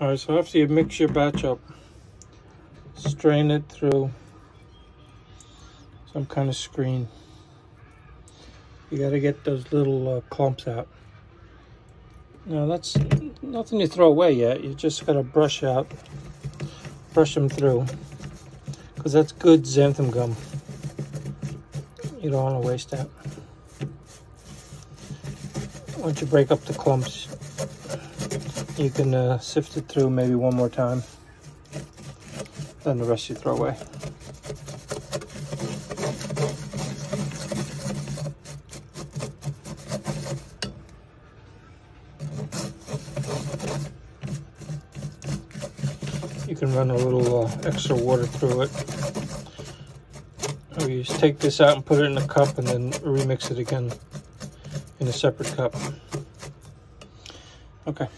All right, so after you mix your batch up, strain it through some kind of screen. You got to get those little uh, clumps out. Now that's nothing you throw away yet. You just got to brush out, brush them through, because that's good xanthan gum. You don't want to waste that. Once you break up the clumps, you can uh, sift it through maybe one more time. Then the rest you throw away. You can run a little uh, extra water through it. Or you just take this out and put it in a cup and then remix it again in a separate cup. Okay.